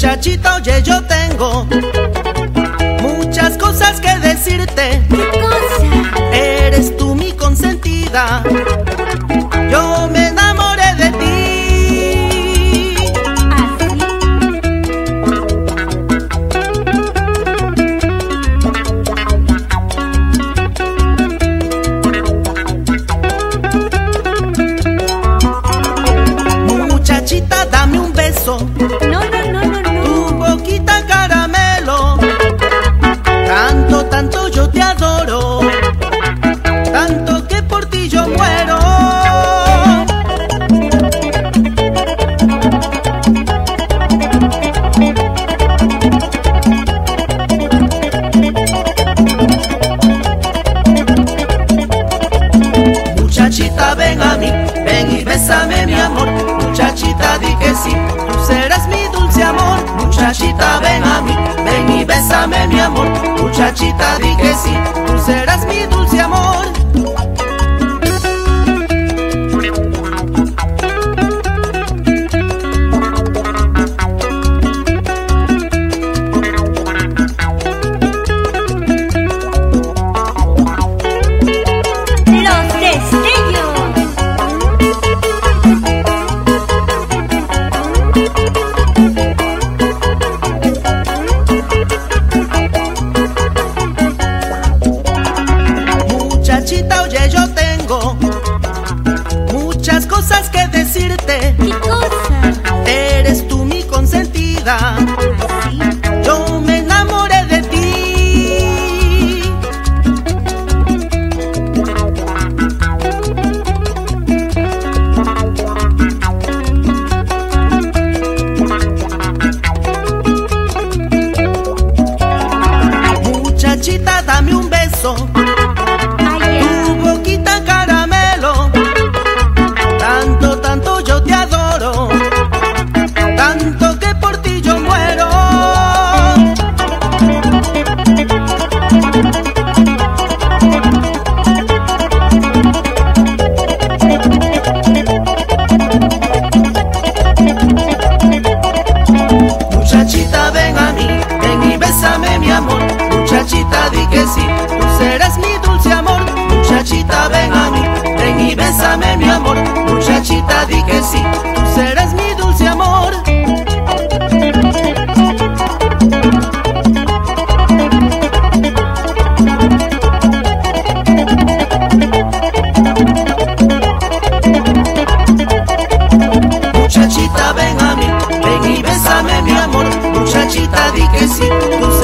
Muchachita, oye, yo tengo muchas cosas que decirte. ¿Qué cosa? Eres tú mi consentida. dame mi amor, muchachita di que sí, tú serás mi dulce amor, muchachita ven a mí, ven y bésame mi amor, muchachita di consentida. Muchachita, di que sí, tú